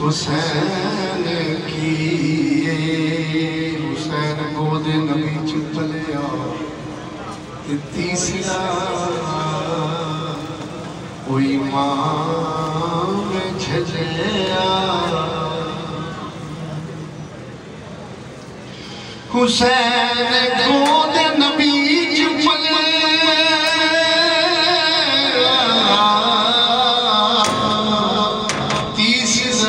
حسین کی حسین گود نبی چپلیا تیسرا کوئی ماں میں جھجیا حسین گود نبی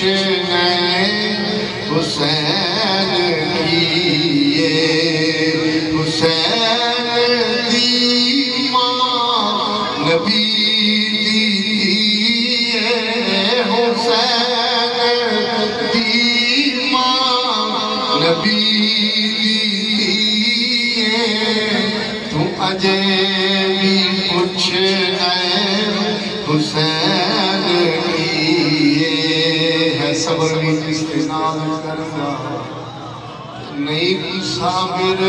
بھی کچھ نہیں حسین کیے حسین دی ماں نبی دیئے حسین دی ماں نبی دیئے کرنا نہیں صابر